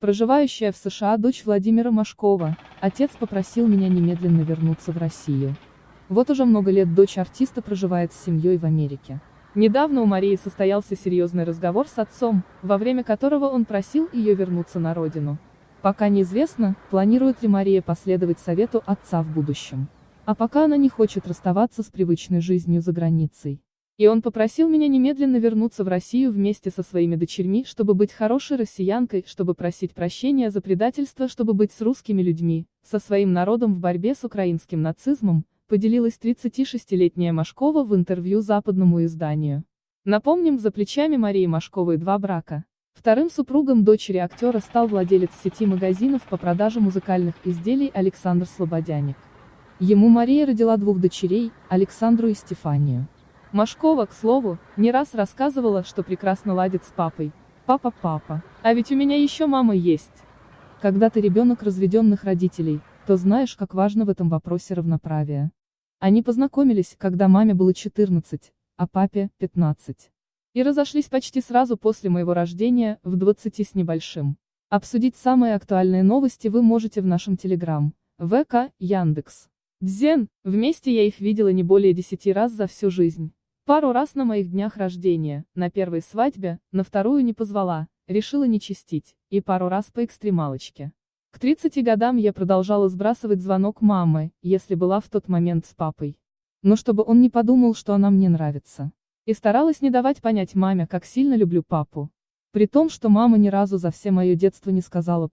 Проживающая в США дочь Владимира Машкова, отец попросил меня немедленно вернуться в Россию. Вот уже много лет дочь артиста проживает с семьей в Америке. Недавно у Марии состоялся серьезный разговор с отцом, во время которого он просил ее вернуться на родину. Пока неизвестно, планирует ли Мария последовать совету отца в будущем. А пока она не хочет расставаться с привычной жизнью за границей. И он попросил меня немедленно вернуться в Россию вместе со своими дочерьми, чтобы быть хорошей россиянкой, чтобы просить прощения за предательство, чтобы быть с русскими людьми, со своим народом в борьбе с украинским нацизмом, поделилась 36-летняя Машкова в интервью западному изданию. Напомним, за плечами Марии Машковой два брака. Вторым супругом дочери актера стал владелец сети магазинов по продаже музыкальных изделий Александр Слободяник. Ему Мария родила двух дочерей, Александру и Стефанию. Машкова, к слову, не раз рассказывала, что прекрасно ладит с папой. Папа, папа. А ведь у меня еще мама есть. Когда ты ребенок разведенных родителей, то знаешь, как важно в этом вопросе равноправие. Они познакомились, когда маме было 14, а папе – 15. И разошлись почти сразу после моего рождения, в 20 с небольшим. Обсудить самые актуальные новости вы можете в нашем Телеграм, ВК, Яндекс. Дзен, вместе я их видела не более 10 раз за всю жизнь. Пару раз на моих днях рождения, на первой свадьбе, на вторую не позвала, решила не чистить, и пару раз по экстремалочке. К 30 годам я продолжала сбрасывать звонок мамы, если была в тот момент с папой. Но чтобы он не подумал, что она мне нравится. И старалась не давать понять маме, как сильно люблю папу. При том, что мама ни разу за все мое детство не сказала